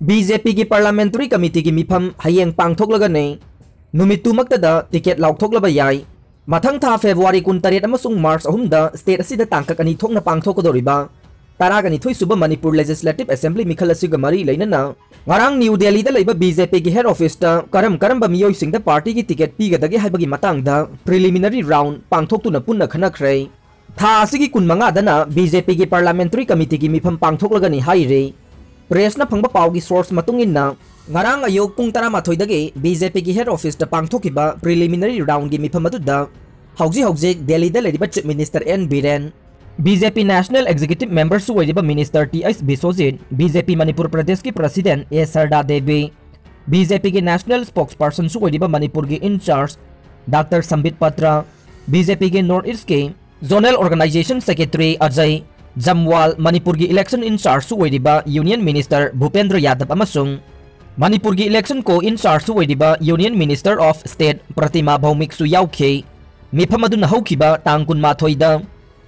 BJP की parliamentary committee की मिफम हयेंग पांगथोकलगने नुमितुमक्तदा ticket लाउथोकलब याई मथंग था फेब्रुआरी कुनतरेट अमसुंग मार्च अहुमदा स्टेट असिदा तांकक अनी थोकना पांगथोकदोरिबा तरागनी थोई सुब मणिपुर लेजिस्लेटिव असेंबली मिखल मरी लेनना ngarang new delhi da leiba bjp की head office ta karam karam ba miyoi sing da party की ticket pi ga dagi haibagi matang da preliminary प्रेसन फंग पाव की सोर्स ंग अयोग पुंग तरमाथोदे बीजेपी की हेड ऑफ़िस पाथोब प्रीलिमीनरी राउंड की मिफम Delhi chief minister N Biren BJP national executive members minister T S Bishwajit BJP Manipur प्रदेश की president A Sharda Devi BJP की नेशनल स्पोक्स पर्सन मनपुर की in charge doctor Sambit Patra BJP की north east की zonal organisation secretary Ajay Jamwal Manipur की election in charge union minister Bhupender Yadav Manipur की election को in charge union minister of state Pratima Bhoumik मिफम तांग कुनमाथोइदा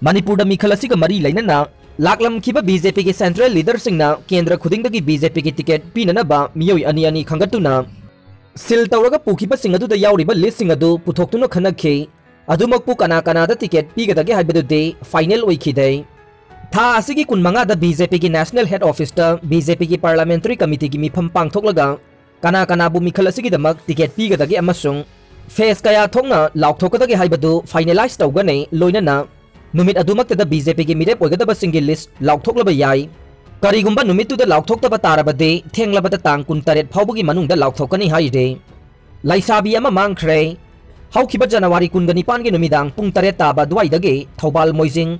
मणिपुर मिखल मरी लेना लालम बीजेपी के सेंट्रल लीडर केंद्र खुद की बीजेपी की टिकेट पीनब खंगतुना सिल तौर लिस्ट पुथोक्तुन खनखे अदुमकपु कना कना टिकेट हाइबदुदे फाइनल असिगी कुनमंगा बीजेपी की नेशनल हेड ऑफ़िस बीजेपी की पार्लियामेंट्री कमिटी की मिफम पांगथोकलगा कना कनाबु मिखल टिकेट पीगदगे फेस कया थोंगना लाउथोकदगे हाइबदु फाइनलाइज तौगने लोइनना नुमित बीजेपी की मिरेप ओइगदबसिंगी लिस्ट लाउथोकलब याई करीगुम्बा नुमितुदा लाउथोक्तब तारबदे थेंगलबदा तांग कुनतरेट फाउबगी मनुंगदा लाउथोकनी हाइदे लाइसाबी अमा मांगख्रे हौखिबा जनवरी कुनगनिपान के नुमिदांग पुंग तरेट ताबा दुवाइदगे थौबाल मोइजिंग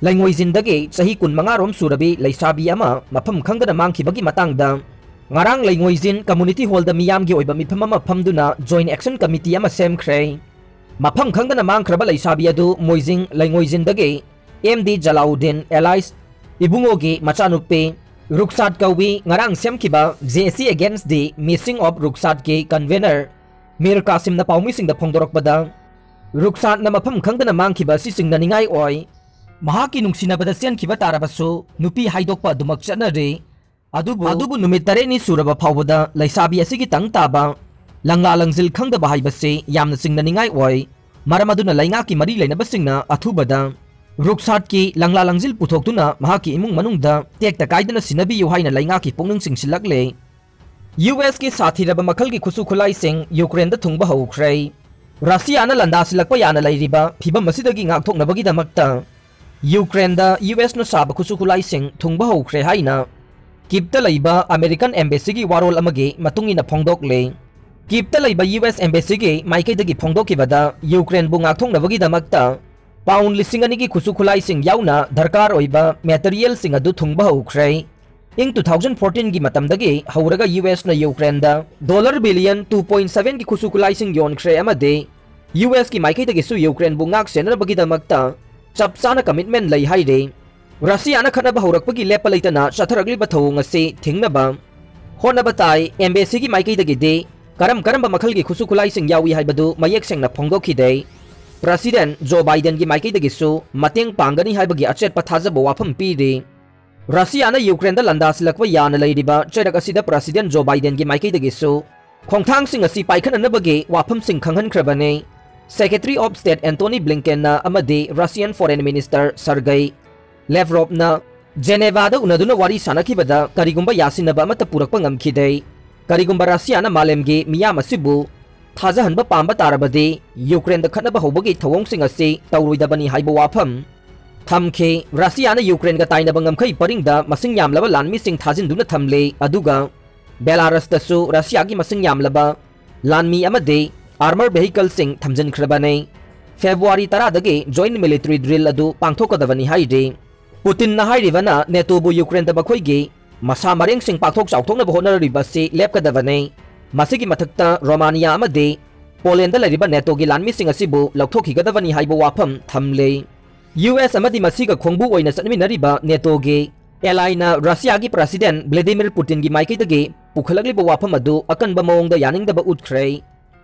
ꯂꯩꯉꯣꯏꯖꯤꯟꯗꯒꯤ ꯆꯍꯤ ꯀꯨꯟ ꯃꯉꯥꯔꯣꯝ ꯁꯨꯔꯕꯤ ꯂꯩꯁꯥꯕꯤ ꯑꯃ ꯃꯐꯝ ꯈꯪꯗꯅ ꯃꯥꯡꯈꯤꯕꯒꯤ ꯃꯇꯥꯡꯗ ꯉꯔꯥꯡ ꯂꯩꯉꯣꯏꯖꯤꯟ ꯀꯝꯃꯨꯅꯤꯇꯤ ꯍꯣꯜꯗ ꯃꯤꯌꯥꯝꯒꯤ ꯑꯣꯏꯕ ꯃꯤꯐꯝ ꯑꯃ ꯐꯝꯗꯨꯅ ꯖꯣꯏꯟ ꯑꯦꯛꯁꯟ ꯀꯃꯤꯇꯤ ꯑꯃ ꯁꯦꯝꯈ꯭ꯔꯦ ꯃꯐꯝ ꯈꯪꯗꯅ ꯃꯥꯡꯈ꯭ꯔꯕ ꯂꯩꯁꯥꯕꯤ ꯑꯗꯨ ꯃꯣꯏꯖꯤꯡ ꯂꯩꯉꯣꯏꯖꯤꯟꯗꯒꯤ ꯑꯦꯝ ꯗꯤ ꯖꯂꯥꯎꯗꯤꯟ ꯑꯦꯂꯥꯏꯁ ꯏꯕꯨꯡꯉꯣꯒꯤ ꯃꯆꯥꯅꯨꯄꯤ ꯔꯨꯛꯁꯥꯠ ꯀꯧꯏ ꯉꯔꯥꯡ ꯁꯦꯝꯈꯤꯕ ꯖꯦ ꯁꯤ ꯑꯦꯒꯦꯟꯁ ꯗꯤ ꯃꯤꯁꯤꯡ ꯑꯣꯐ ꯔꯨꯛꯁꯥꯠꯀꯤ ꯀꯟꯚꯦꯅꯔ ꯃꯤꯔ ꯀꯥꯁꯤꯝꯅ ꯄꯥꯎꯃꯤꯁꯤꯡꯗ ꯐꯣꯡꯗꯣꯔꯛꯄꯗ ꯔꯨꯛꯁꯥꯠꯅ ꯃꯐꯝ ꯈꯪꯗꯅ ꯃꯥꯡꯈꯤꯕ ꯑꯁꯤ ꯆꯤꯡꯅꯅꯤꯡꯉꯥꯏ ꯑꯣꯏ ꯃꯍꯥꯛꯀꯤ ꯅꯨꯡꯁꯤꯅꯕꯗ ꯆꯦꯟꯈꯤꯕ ꯇꯥꯔꯕꯁꯨ ꯅꯨꯄꯤ ꯍꯥꯏꯗꯣꯛꯄ ꯑꯗꯨꯃꯛ ꯆꯠꯅꯔꯤ ꯑꯗꯨꯕꯨ ꯑꯗꯨꯕꯨ ꯅꯨꯃꯤꯠ ꯇꯔꯦꯠꯅꯤ ꯁꯨꯔꯕ ꯐꯥꯎꯕꯗ ꯂꯩꯁꯥꯕꯤ ꯑꯁꯤꯒꯤ ꯇꯪ ꯇꯥꯕ ꯂꯪꯂꯥ ꯂꯪꯖꯤꯜ ꯈꯪꯗꯕ ꯍꯥꯏꯕꯁꯤ ꯌꯥꯝꯅ ꯆꯤꯡꯅꯅꯤꯡꯉꯥꯏ ꯑꯣꯏ ꯃꯔꯝ ꯑꯗꯨꯅ ꯂꯩꯉꯥꯛꯀꯤ ꯃꯔꯤ ꯂꯩꯅꯕꯁꯤꯡꯅ ꯑꯊꯨꯕꯗ ꯔꯨꯛꯁꯥꯠꯀꯤ ꯂꯪꯂꯥ ꯂꯪꯖꯤꯜ ꯄꯨꯊꯣꯛꯇꯨꯅ ꯃꯍꯥꯛꯀꯤ ꯏꯃꯨꯡ ꯃꯅꯨꯡꯗ ꯇꯦꯛꯇ ꯀꯥꯏꯗꯅ ꯁꯤꯟꯅꯕꯤꯌꯨ ꯍꯥꯏꯅ ꯂꯩꯉꯥꯛꯀꯤ ꯄꯨꯛꯅꯤꯡ ꯆꯤꯡꯁꯤꯜꯂꯛꯂꯦ ꯌꯨ ꯑꯦꯁꯀꯤ ꯁꯥꯊꯤꯔꯕ ꯃꯈꯜꯒꯤ ꯈꯨꯠꯁꯨ ꯈꯨꯠꯂꯥꯏꯁꯤꯡ ꯌꯨꯀ꯭ꯔꯦꯟꯗ ꯊꯨꯡꯕ ꯍꯧꯈ꯭ꯔꯦ ꯔꯁꯤꯌꯥꯅ ꯂꯥꯟꯗꯥꯁꯤꯜꯂꯛꯄ ꯌꯥꯅ ꯂꯩꯔꯤꯕ ꯐꯤꯚꯝ ꯑꯁꯤꯗꯒꯤ ꯉꯥꯛꯊꯣꯛꯅꯕꯒꯤꯗꯃꯛꯇ ꯌꯨꯀ꯭ꯔꯦꯟꯗ ꯌꯨ ꯑꯦꯁꯅ ꯁꯥꯕ ꯈꯨꯠꯁꯨ ꯈꯨꯠꯂꯥꯏꯁꯤꯡ ꯊꯨꯡꯕ ꯍꯧꯈ꯭ꯔꯦ ꯍꯥꯏꯅ ꯀꯤꯞꯇ ꯂꯩꯕ ꯑꯃꯦꯔꯤꯀꯟ ꯑꯦꯝꯕꯦꯁꯤꯒꯤ ꯋꯥꯔꯣꯜ ꯑꯃꯒꯤ ꯃꯇꯨꯡ ꯏꯟꯅ ꯐꯣꯡꯗꯣꯛꯂꯦ ꯀꯤꯞꯇ ꯂꯩꯕ ꯌꯨ ꯑꯦꯁ ꯑꯦꯝꯕꯦꯁꯤꯒꯤ ꯃꯥꯏꯀꯩꯗꯒꯤ ꯐꯣꯡꯗꯣꯛꯈꯤꯕꯗ ꯌꯨꯀ꯭ꯔꯦꯟꯕꯨ ꯉꯥꯛꯊꯣꯛꯅꯕꯒꯤꯗꯃꯛꯇ ꯄꯥꯎꯟ ꯂꯤꯁꯤꯡ ꯑꯅꯤꯒꯤ ꯈꯨꯠꯁꯨ ꯈꯨꯠꯂꯥꯏꯁꯤꯡ ꯌꯥꯎꯅ ꯗꯔꯀꯥꯔ ꯑꯣꯏꯕ ꯃꯦꯇꯔꯤꯌꯦꯜꯁꯤꯡ ꯑꯗꯨ ꯊꯨꯡꯕ ꯍꯧꯈ꯭ꯔꯦ ꯏꯪ ꯇꯨ ꯊꯥꯎꯖꯟ ꯐꯣꯔꯇꯤꯟꯒꯤ ꯃꯇꯝꯗꯒꯤ ꯍꯧꯔꯒ ꯌꯨ ꯑꯦꯁꯅ ꯌꯨꯀ꯭ꯔꯦꯟꯗ ꯗꯣꯂꯔ ꯕꯤꯂꯤꯌꯟ ꯇꯨ ꯄꯣꯏꯟ ꯁꯚꯦꯟꯒꯤ ꯈꯨꯠꯁꯨ ꯈꯨꯠꯂꯥꯏꯁꯤꯡ ꯌꯣꯟꯈ꯭ꯔꯦ ꯑꯃꯗꯤ ꯌꯨ ꯑꯦꯁꯀꯤ ꯃꯥꯏꯀꯩꯗꯒꯤꯁꯨ ꯌꯨꯀ꯭ꯔꯦꯟꯕꯨ ꯉꯥꯛ ꯁꯦꯟꯅꯅꯕꯒꯤꯗꯃꯛꯇ ꯆꯞ ꯆꯥꯅ ꯀꯃꯤꯠꯃꯦꯟ ꯂꯩ ꯍꯥꯏꯔꯦ ꯔꯁꯤꯌꯥꯅ ꯈꯠꯅꯕ ꯍꯧꯔꯛꯄꯒꯤ ꯂꯦꯞꯄ ꯂꯩꯇꯅ ꯆꯠꯊꯔꯛꯂꯤꯕ ꯊꯧꯑꯣꯡ ꯑꯁꯤ ꯊꯤꯡꯅꯕ ꯍꯣꯠꯅꯕ ꯇꯥꯏ ꯑꯦꯝꯕꯦꯁꯤꯒꯤ ꯃꯥꯏꯀꯩꯗꯒꯤꯗꯤ ꯀꯔꯝ ꯀꯔꯝꯕ ꯃꯈꯜꯒꯤ ꯈꯨꯠꯁꯨ ꯈꯨꯠꯂꯥꯏꯁꯤꯡ ꯌꯥꯎꯏ ꯍꯥꯏꯕꯗꯨ ꯃꯌꯦꯛ ꯁꯦꯡꯅ ꯐꯣꯡꯗꯣꯛꯈꯤꯗꯦ ꯄ꯭ꯔꯁꯤꯗꯦꯟ ꯖꯣ ꯕꯥꯏꯗꯦꯟꯒꯤ ꯃꯥꯏꯀꯩꯗꯒꯤꯁꯨ ꯃꯇꯦꯡ ꯄꯥꯡꯒꯅꯤ ꯍꯥꯏꯕꯒꯤ ꯑꯆꯦꯠꯄ ꯊꯥꯖꯕ ꯋꯥꯐꯝ ꯄꯤꯔꯤ ꯔꯁꯤꯌꯥꯅ ꯌꯨꯀ꯭ꯔꯦꯟꯗ ꯂꯥꯟꯗꯥꯁꯤꯜꯂꯛꯄ ꯌꯥꯅ ꯂꯩꯔꯤꯕ ꯆꯩꯔꯛ ꯑꯁꯤꯗ ꯄ꯭ꯔꯁꯤꯗꯦꯟ ꯖꯣ ꯕꯥꯏꯗꯦꯟꯒꯤ ꯃꯥꯏꯀꯩꯗꯒꯤꯁꯨ ꯈꯣꯡꯊꯥꯡꯁꯤꯡ ꯑꯁꯤ ꯄꯥꯏꯈꯠꯅꯅꯕꯒꯤ ꯋꯥꯐꯝꯁꯤꯡ ꯈꯪꯍꯟꯈ꯭ꯔꯕꯅꯤ Secretary of State Antony Blinken na amadi Russian Foreign Minister Sergei Lavrov na Geneva da unaduna wari sanaki bada karigumba yasinaba purak purakpa ngamkidei. Karigumba Russia na malemge miyama sibu thaja hanba pamba tarabadi Ukraine da malemgi miyam asibu थाजहनब pav तारबदी Ukraine खनब हौबगी थवोंसिंग असे तौरोइदबनी HYBE वाफम थमखे Russia Ukraine का ताइनब ngमखै purring the मसिंग यामलब लानमिसिंग थाजिंदुन थमले अदुगा Belarus तसु Russia की मसिंग यामलब लानमी अमदे अदु पांथोकदबनी हाइदे Putin ना हाइरिबना नेटोबु यूक्रेन द बखोइगे मसा मरेंग सिंग पाथोक चाउथोंग होनरिबसे लेपकदबने मसिगी मथक्ता रोमानिया लानमी सिंग असिबु लौथोखिगदबनी हाइबो वाफम थमले एलाइना रशियागी प्रेसिडेंट व्लादिमीर पुतिन की वाफम उठख्रे रशिया नेटो की ख्वाइदगे साथीबा सेक्यूरिटी की मायोकनगनी हाइरिबने यूक्रेन लंदासिलक याई हाइबगी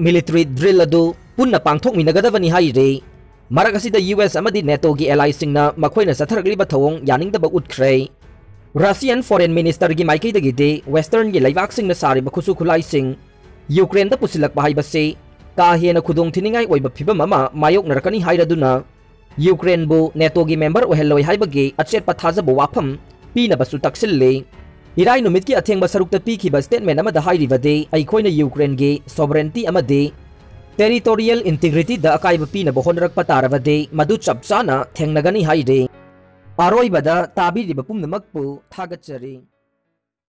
military drill adu punna pangthok minagadabani hai re marak asida US amadi NATO gi ally singna makhoina satharagli ba thawong yaning da ba utkhre Russian foreign minister gi maikai dagi de western gi laibak singna sari ba khusu khulai sing Ukraine da pusilak ba hai ba se ka hena khudong thiningai oi का हेन खुदिनी फिवम मायोनरकनी Ukraine NATO की member ओहल अचेप थाजब वाफम पीनबू तकसिले इराई की अथेंब सरुक्त पीब स्टेटमेंदे युक्रेन की सोबरेंटी टेरीटोरियल इंटीग्रीटी अकाब पीब होंप तारबदे मधु चपचा थेगनी आरोब ताब पुनमु थागचरी